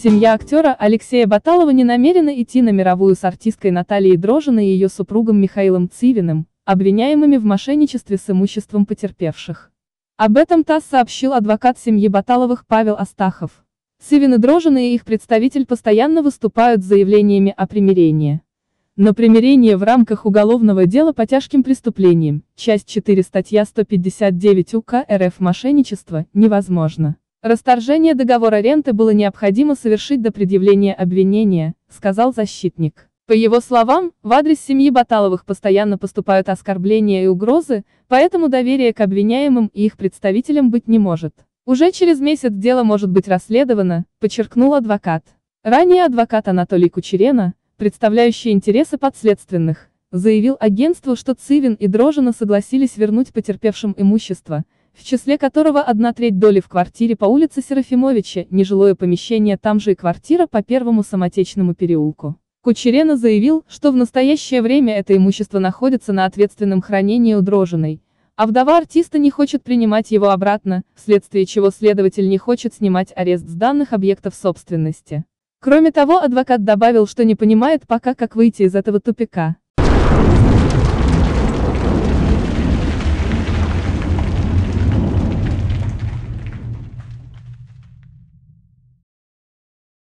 Семья актера Алексея Баталова не намерена идти на мировую с артисткой Натальей Дрожиной и ее супругом Михаилом Цивиным, обвиняемыми в мошенничестве с имуществом потерпевших. Об этом ТАСС сообщил адвокат семьи Баталовых Павел Астахов. Цивин и Дрожина и их представитель постоянно выступают с заявлениями о примирении. Но примирение в рамках уголовного дела по тяжким преступлениям, часть 4 статья 159 УК РФ «Мошенничество» невозможно. Расторжение договора ренты было необходимо совершить до предъявления обвинения, сказал защитник. По его словам, в адрес семьи Баталовых постоянно поступают оскорбления и угрозы, поэтому доверия к обвиняемым и их представителям быть не может. Уже через месяц дело может быть расследовано, подчеркнул адвокат. Ранее адвокат Анатолий Кучерена, представляющий интересы подследственных, заявил агентству, что Цивин и Дрожина согласились вернуть потерпевшим имущество, в числе которого одна треть доли в квартире по улице Серафимовича, нежилое помещение там же и квартира по первому самотечному переулку. Кучерена заявил, что в настоящее время это имущество находится на ответственном хранении у Дрожиной, а вдова артиста не хочет принимать его обратно, вследствие чего следователь не хочет снимать арест с данных объектов собственности. Кроме того, адвокат добавил, что не понимает пока, как выйти из этого тупика.